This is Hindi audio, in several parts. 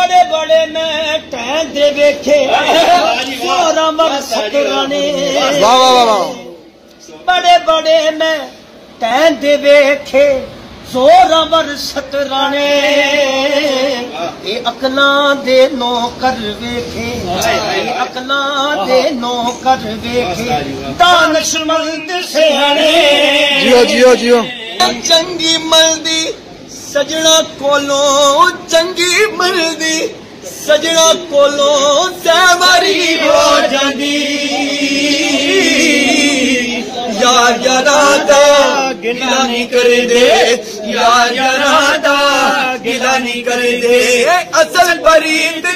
ਬੜੇ ਬੜੇ ਮੈਂ ਟਹਿੰਦੇ ਵੇਖੇ। ਸੋਰਾ ਮਰ ਸਕਰਾਂ ਨੇ ਵਾਹ ਵਾਹ ਵਾਹ। ਬੜੇ ਬੜੇ ਮੈਂ ਟਹਿੰਦੇ ਵੇਖੇ। ਜ਼ੋਰਾਂ ਵਰ ਸਤਰਾਣੇ। ਇਹ ਅਕਲਾਂ ਦੇ ਨੌਕਰ ਵੇਖੇ। ਇਹ ਅਕਲਾਂ ਦੇ ਨੌਕਰ ਵੇਖੇ। ਦਾਨਸ਼ਮੰਦ ਸਿਆਣੇ। ਜਿਓ ਜਿਓ ਜਿਓ। ਚੰਗੀ ਮਲਦੀ सजना कोलो चंगी मरदी सजना कोलो सवरी हो जंदी यार यारा दा गिला नी करे असल भरींदी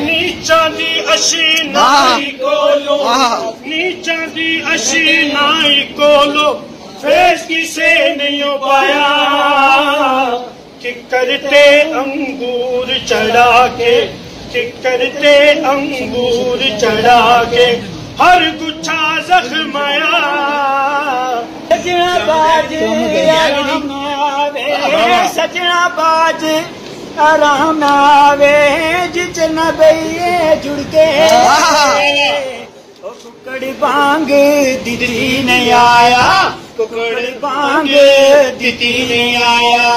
नीचांदी अशी अशी नाई कोलो फेस किसे नहीं पाया। कि करते अंगूर चढ़ा के कि करते अंगूर चढ़ा के, हर गुच्छा जख्माया। सजना बाज आराम आवे जितना भैये जुड़के। कुकड़ी बांग दीदी ने आया। कुकड़ी बांग दीदी ने आया।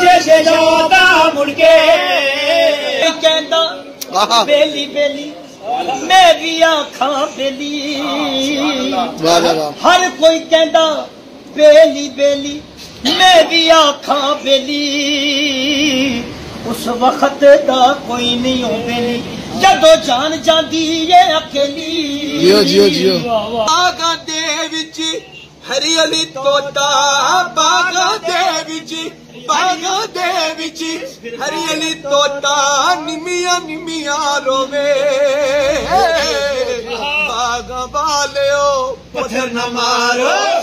जैसे जोता मुड़के। कहता बेली बेली मेरी अखा बेली। हर कोई कहता बेली बेली मेरी आखा बेली उस वक्त दा कोई नहीं हो बेली। जदो जान जाती है अकेली। बागा दे हरियाली तोता। बागा दे बागा दे हरियाली तोता। निमिया निमिया रोवे। बागा वाले पत्थर न मारो।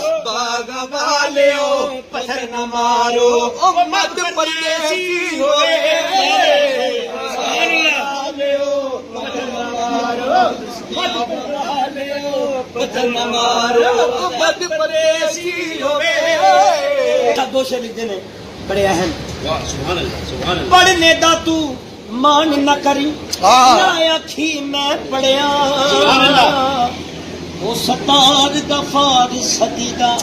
जन मारो मधु दोशन बड़े अहम पढ़ने दा तू मान न करी आखी मैं पढ़िया ਉਹ ਸਤਾਰ ਦਾ ਫਾਰ ਸਦੀ ਦਾ।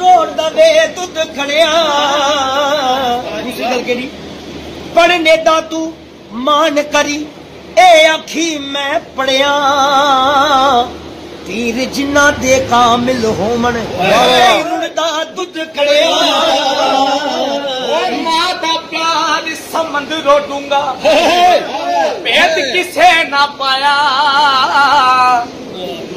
ਰੋੜ ਦਾ ਵੇ ਦੁੱਧ ਖੜਿਆ। ਗੱਲ ਕਿਹੜੀ? ਪੜਨੇ ਦਾ ਤੂੰ ਮਾਨ ਕਰੀ ਇਹ ਆਖੀ ਮੈਂ ਪੜਿਆ ਪੀਰ ਜਿਨ੍ਹਾਂ ਦੇ ਕਾਮਿਲ ਰੁਣ ਦਾ ਦੁੱਧ ਖੜਿਆ। ਓ ਮਾਂ ਦਾ ਪਿਆਰ ਸੰਬੰਧ ਰੋਟੂੰਗਾ ਭੇਦ ਕਿਸੇ ਨਾ ਪਾਇਆ।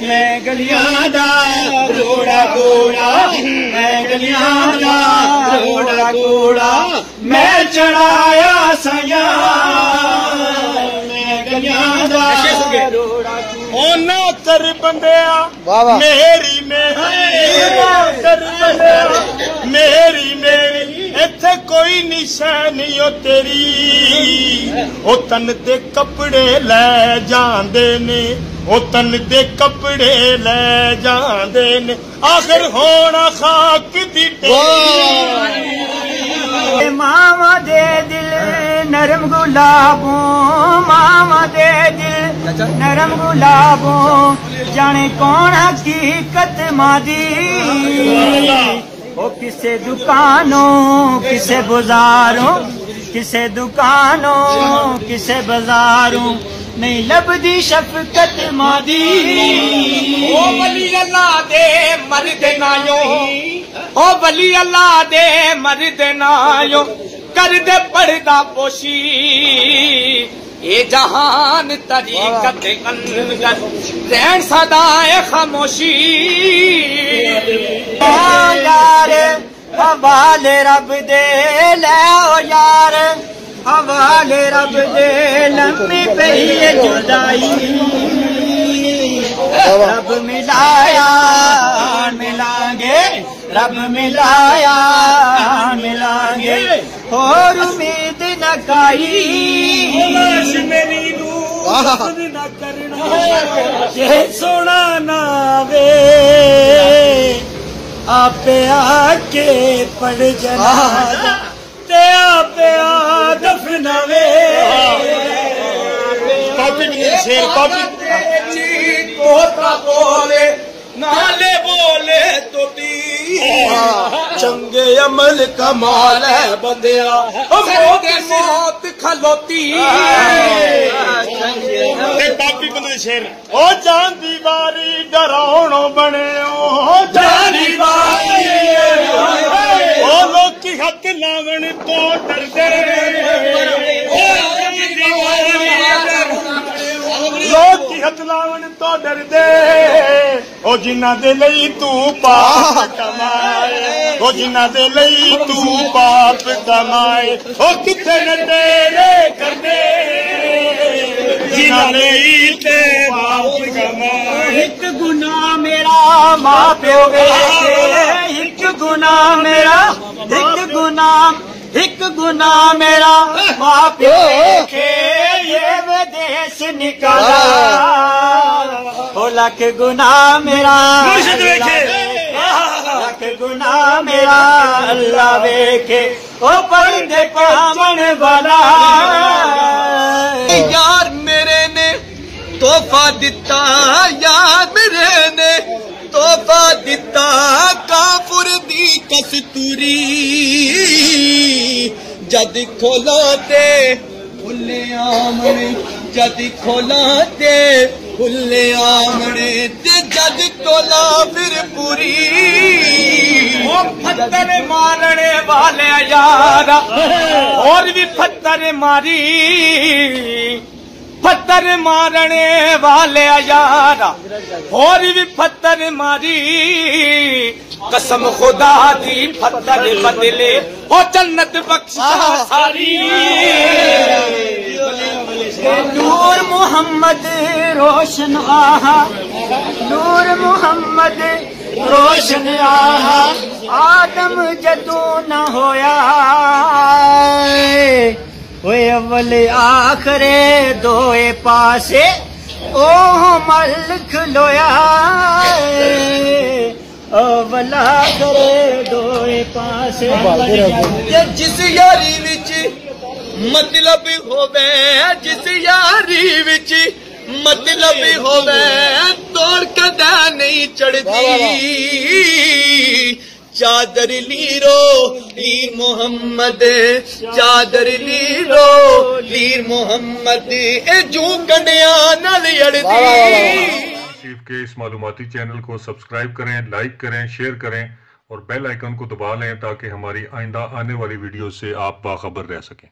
मै गलिया दारोड़ा घोड़ा मैं गलियां रोड़ा घोड़ा मैं चढ़ाया सया गलियां दादा में ਕੋਈ ਨਿਸ਼ਾਨ ਨਹੀਂ ਉਹ ਤੇਰੀ ਉਹ ਤਨ ਦੇ ਕੱਪੜੇ ਲੈ ਜਾਂਦੇ ਨੇ ਉਹ ਤਨ ਦੇ ਕੱਪੜੇ ਲੈ ਜਾਂਦੇ ਨੇ ਆਖਰ ਹੋਣਾ ਖਾਕ ਦੀ ਢੇਰੀ ਮਾਵਾ ਦੇ ਦਿਲ ਨਰਮ ਗੁਲਾਬੋਂ ਮਾਵਾ ਦੇ ਦਿਲ ਨਰਮ ਗੁਲਾਬੋਂ ਜਾਣੇ ਕੌਣ ਹਕੀਕਤ ਮਾਦੀ ओ किसे दुकानों, किसे बाजारों, किसे दुकानों, किसे बाजारों नहीं लबदी शफकत मादी ओ बली अल्लाह दे मर देना यो ओ बली अल्लाह दे मर देना यो कर दे पर्दा पोशी। ये जहान तरीकत अंदर रहन सदाए खामोशी। यार हवाले रब दे ले ओ यार। हवाले रब दे लम्मी पई है जुदाई। रब मिलाया मिलांगे रब मिलाया मिलांगे। और उम्मीद न काई। ਮੇਰੀ सोना ना आपे आके पड़ जना ते आपे आ दफनावे कॉपी शेर कॉपी पोता बोले ਨਾਲੇ ਬੋਲੇ ਤੋਤੀ। ਚੰਗੇ ਅਮਲ ਕਮਾਲ ਹੈ ਬੰਦਿਆ। ਮੌਤ ਮੌਤ ਖਲੋਤੀ। ਤੇ ਕਾਪੀ ਬੰਦੇ ਸ਼ੇਰ। ਉਹ ਜਾਨ ਦੀ ਵਾਰੀ ਡਰਾਉਣੋਂ ਬਣਿਓ। ਜਾਨ ਦੀ ਵਾਰੀ। ਉਹ ਲੋਕੀ ਹੱਥ ਲਾਵਣ ਤੋਂ ਡਰਦੇ। ਲੋਕੀ ਹੱਥ ਲਾਵਣ ਤੋਂ ਡਰਦੇ ਉਹ ਜਿਨ੍ਹਾਂ ਦੇ ਲਈ ਤੂੰ ਪਾਪ ਕਮਾਏ ਉਹ ਜਿਨ੍ਹਾਂ ਦੇ ਲਈ ਤੂੰ ਪਾਪ ਕਮਾਏ ਉਹ ਕਿੱਥੇ ਨੇ ਤੇਰੇ ਕਰਦੇ ਜਿਨ੍ਹਾਂ ਲਈ ਤੇ ਪਾਪ ਕਮਾਏ ਇੱਕ ਗੁਨਾਹ ਮੇਰਾ ਮਾਂ ਪਿਓ ਵੇਖੇ ਇੱਕ ਗੁਨਾਹ ਮੇਰਾ ਇੱਕ ਗੁਨਾਹ ਇੱਕ ਗੁਨਾਹ ਮੇਰਾ ਮਾਂ ਪਿਓ ਵੇਖੇ देश निकला। हो लख गुना मेरा। लख गुना मेरा। अल्लाह वेखे। ओ पर्दे पावन वाला। यार मेरे ने तोहफा दिता यार मेरे ने तोहफा दिता काफुर दी कस्तूरी। जद खोलो दे खुले आमने जद खोला ते खुले आमने ते जद तोला फिर पूरी। ओ पत्थर मारने वाले यारा, और भी पत्थर मारी। फत्तर मारने वाले यारा, और भी फत्तर मारी। कसम खुदा दी, फत्तर बदले ओ जन्नत बख्शा सारी। नूर मोहम्मद रोशन आहा। नूर मोहम्मद रोशन आहा। आदम जदू न होया। वो अवल आखरे दोए पासे ओ मलख लोया। अवल आखरे दोए पासे। जिस यारी विच मतलब होवे यारी विच मतलब होवे तोड़ कदा नहीं चढ़ती चादर लीरो लीर मोहम्मद। चादर लीरो लीर मोहम्मद। ए जू कंडिया नल के इस मालूमती चैनल को सब्सक्राइब करें लाइक करें शेयर करें और बेल आइकन को दबा लें ताकि हमारी आइंदा आने वाली वीडियो से आप बाखबर रह सकें।